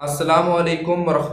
अस्सलाम वरहमल वर्क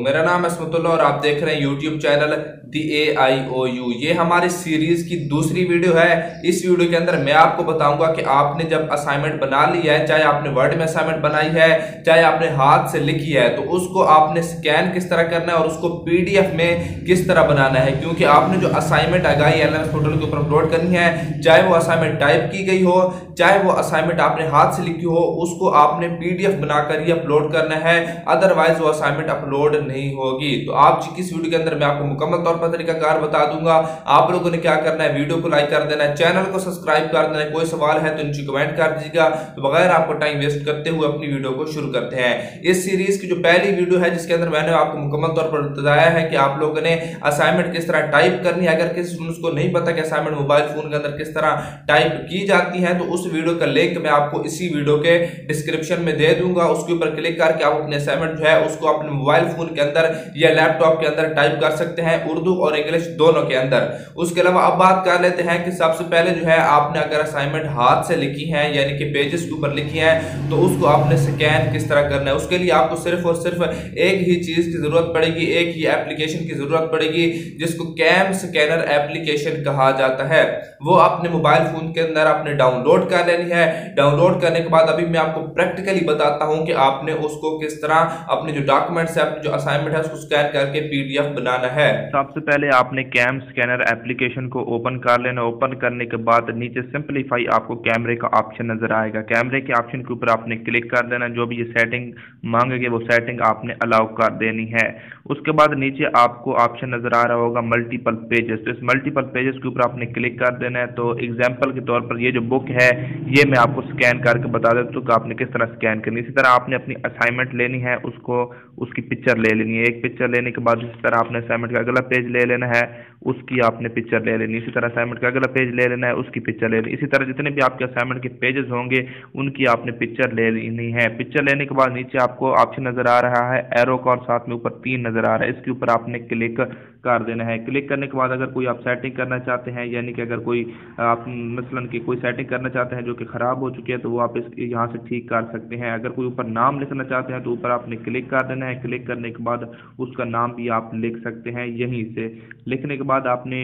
मेरा नाम असमतुल्ला और आप देख रहे हैं YouTube channel the A I O U. ये हमारी सीरीज़ की दूसरी वीडियो है। इस वीडियो के अंदर मैं आपको बताऊँगा कि आपने जब असाइनमेंट बना ली है, चाहे आपने वर्ड में असाइनमेंट बनाई है, चाहे आपने हाथ से लिखी है तो उसको आपने स्कैन किस तरह करना है और उसको पीडीएफ में किस तरह बनाना है। क्योंकि आपने जो असाइनमेंट आगाई एल पोर्टल के ऊपर अपलोड करनी है, चाहे वो असाइनमेंट टाइप की गई हो, चाहे वो असाइनमेंट आपने हाथ से लिखी हो, उसको आपने पीडीएफ बनाकर ही अपलोड करना है। अदरवाइज़ वो असाइनमेंट अपलोड नहीं होगी। तो आप किस वीडियो के अंदर मैं आपको मुकम्मल तौर पर तरीकाकार बता दूँगा। आप लोगों ने क्या करना है? वीडियो को लाइक कर देना है। चैनल को सब्सक्राइब कर देना है। कोई सवाल है तो नीचे कमेंट कर दीजिएगा। तो बगैर आपको टाइम वेस्ट करते हुए अपनी वीडियो को शुरू करते हैं। इस सीरीज़ की जो पहली वीडियो है, जिसके अंदर मैंने आपको मुकम्मल तौर पर बताया है कि आप लोगों ने असाइनमेंट किस तरह टाइप करनी है। अगर किसी स्टूडेंट्स को नहीं पता कि असाइनमेंट मोबाइल फ़ोन के अंदर किस तरह टाइप की जाती है तो उस वीडियो का लिंक मैं आपको इसी वीडियो के डिस्क्रिप्शन में दे दूँगा। उसके ऊपर क्लिक करके आप अपने असाइनमेंट जो है, उसको अपने मोबाइल फ़ोन के अंदर या लैपटॉप के अंदर टाइप कर सकते हैं। उर्दू और इंग्लिश दोनों के अंदर। उसके अलावा अब बात कर लेते हैं कि सबसे पहले जो है आपने अगर असाइनमेंट हाथ से लिखी है, यानी कि पेजेस के ऊपर लिखी है तो उसको आपने स्कैन किस तरह करना है? उसके लिए आपको सिर्फ़ और सिर्फ़ एक ही चीज़ की ज़रूरत पड़ेगी, एक ही एप्लीकेशन की ज़रूरत पड़ेगी, जिसको कैम स्कैनर एप्लीकेशन कहा जाता है। वो अपने मोबाइल फ़ोन के अंदर आपने डाउनलोड कर लेनी है। डाउनलोड करने के बाद अभी मैं आपको प्रैक्टिकली बताता हूँ कि आपने उसको किस तरह अपने जो डॉक्यूमेंट्स है, अपने जो असाइनमेंट है, उसको स्कैन करके पीडीएफ बनाना है। सबसे पहले आपने कैम स्कैनर एप्लीकेशन को ओपन कर लेना। ओपन करने के बाद नीचे सिंपलीफाई आपको कैमरे का ऑप्शन नज़र आएगा। कैमरे के ऑप्शन के ऊपर आपने क्लिक कर देना। जो भी ये सेटिंग मांगेगे, वो सेटिंग आपने अलाउ कर देनी है। उसके बाद नीचे आपको ऑप्शन नज़र आ रहा होगा मल्टीपल पेजेस। तो इस मल्टीपल पेजेस के ऊपर आपने क्लिक कर देना है। तो एग्ज़ाम्पल के तौर पर ये जो बुक है, ये मैं आपको स्कैन करके बता देता हूँ कि आपने किस तरह स्कैन करनी इसी तरह आपने अपनी असाइनमेंट लेनी है, उसको, उसकी पिक्चर ले लेनी है। एक पिक्चर लेने के बाद इसी तरह आपने असाइनमेंट का अगला पेज ले लेना है। उसकी आपने पिक्चर ले लेनी, इसी तरह असाइनमेंट का अगला पेज ले लेना है, उसकी पिक्चर ले लेनी। इसी तरह जितने भी आपके असाइनमेंट के पेजेस होंगे, उनकी आपने पिक्चर ले लेनी है। पिक्चर लेने के बाद नीचे आपको ऑप्शन नज़र आ रहा है एरो का और साथ में ऊपर तीन नज़र आ रहा है। इसके ऊपर आपने क्लिक कर देना है। क्लिक करने के बाद अगर कोई आप सेटिंग करना चाहते हैं, यानी कि अगर कोई आप मसलन की कोई सेटिंग करना चाहते हैं जो कि ख़राब हो चुकी है तो वो आप इस, यहाँ से ठीक कर सकते हैं। अगर कोई ऊपर नाम लिखना चाहते हैं तो ऊपर आपने क्लिक कर देना है। क्लिक करने के बाद उसका नाम भी आप लिख सकते हैं। यहीं से लिखने के बाद आपने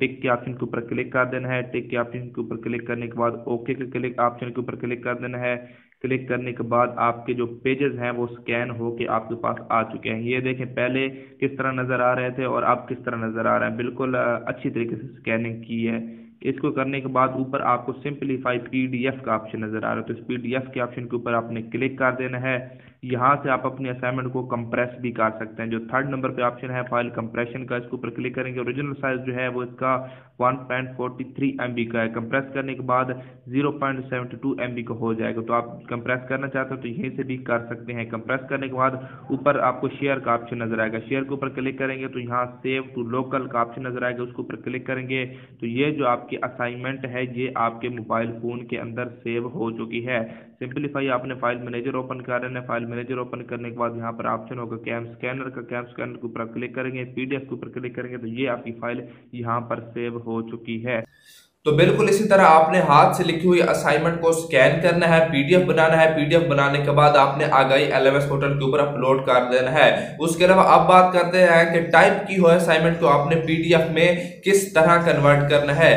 टिक के ऑप्शन के ऊपर क्लिक कर देना है। टिक के ऑप्शन के ऊपर क्लिक करने के बाद ओके के क्लिक, ऑप्शन के ऊपर क्लिक कर देना है। क्लिक करने के बाद आपके जो पेजेस हैं वो स्कैन होके आपके पास आ चुके हैं। ये देखें, पहले किस तरह नज़र आ रहे थे और अब किस तरह नज़र आ रहे हैं। बिल्कुल अच्छी तरीके से स्कैनिंग की है। इसको करने के बाद ऊपर आपको सिंपलीफाई पीडीएफ का ऑप्शन नज़र आ रहा है। तो इस पीडीएफ के ऑप्शन के ऊपर आपने क्लिक कर देना है। यहाँ से आप अपने असाइनमेंट को कंप्रेस भी कर सकते हैं। जो थर्ड नंबर पे ऑप्शन है फ़ाइल कंप्रेशन का, इसके ऊपर क्लिक करेंगे। ओरिजिनल साइज़ जो है, वो इसका 1.43 एमबी का है। कंप्रेस करने के बाद 0.72 एमबी का हो जाएगा। तो आप कंप्रेस करना चाहते हो तो यहीं से भी कर सकते हैं। कंप्रेस करने के बाद ऊपर आपको शेयर का ऑप्शन नज़र आएगा। शेयर के ऊपर क्लिक करेंगे तो यहाँ सेव टू लोकल का ऑप्शन नज़र आएगा। उसके ऊपर क्लिक करेंगे तो ये जो आपकी असाइनमेंट है, ये आपके मोबाइल फ़ोन के अंदर सेव हो चुकी है। सिंपलीफाई आपने फ़ाइल मैनेजर ओपन कर हैं फ़ाइल मैनेजर ओपन करने के बाद यहाँ पर ऑप्शन होगा कैम स्कैनर का। कैम स्कैनर के ऊपर क्लिक करेंगे पीडीएफ के ऊपर क्लिक करेंगे तो ये आपकी फ़ाइल यहाँ पर सेव हो चुकी है। तो बिल्कुल इसी तरह आपने हाथ से लिखी हुई असाइनमेंट को स्कैन करना है पीडीएफ बनाना है। पीडीएफ बनाने के बाद आपने आगाई एलएमएस पोर्टल के ऊपर अपलोड कर देना है। उसके अलावा अब बात करते हैं कि टाइप की हुई असाइनमेंट को आपने पीडीएफ में किस तरह कन्वर्ट करना है।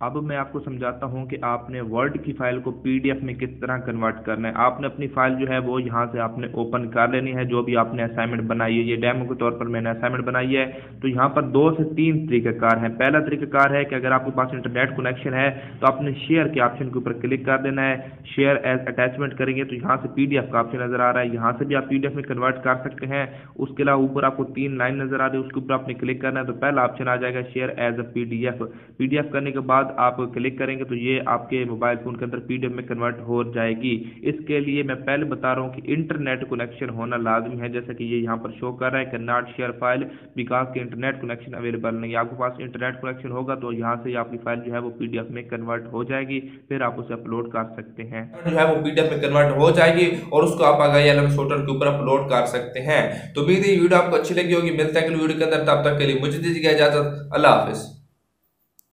अब मैं आपको समझाता हूँ कि आपने वर्ड की फ़ाइल को पीडीएफ में किस तरह कन्वर्ट करना है। आपने अपनी फ़ाइल जो है वो यहाँ से आपने ओपन कर लेनी है, जो भी आपने असाइनमेंट बनाई है। ये डेमो के तौर पर मैंने असाइनमेंट बनाई है। तो यहाँ पर दो से तीन तरीक़ेकार हैं। पहला तरीक़ेकार है कि अगर आपके पास इंटरनेट कनेक्शन है तो आपने शेयर के ऑप्शन के ऊपर क्लिक कर देना है। शेयर एज अटैचमेंट करेंगे तो यहाँ से पीडीएफ का ऑप्शन नज़र आ रहा है। यहाँ से भी आप पीडीएफ में कन्वर्ट कर सकते हैं। उसके अलावा ऊपर आपको तीन लाइन नज़र आ रही है, उसके ऊपर आपने क्लिक करना है तो पहला ऑप्शन आ जाएगा share as a P D करने के बाद बाद आप क्लिक करेंगे तो ये आपके मोबाइल फ़ोन के अंदर पीडीएफ में कन्वर्ट हो जाएगी। इसके लिए मैं पहले बता रहा हूँ कि इंटरनेट कनेक्शन होना लाजमी है, जैसे कि ये यहाँ पर शो कर रहा है कि नॉट शेयर फ़ाइल बिकॉज़ के इंटरनेट कनेक्शन अवेलेबल नहीं। आपके पास इंटरनेट कनेक्शन होगा तो यहाँ से आपकी फ़ाइल जो है वो पी में कन्वर्ट हो जाएगी, फिर आप उसे अपलोड कर सकते हैं। जो है वो पी में कन्वर्ट हो जाएगी और उसको आप आगे पोर्टल के ऊपर अपलोड कर सकते हैं। तो भी वीडियो आपको अच्छी लगी होगी। मिलता है वीडियो के अंदर। तब तक के लिए मुझे दीजिएगा इजाज़त। अल्लाह हाफिज़।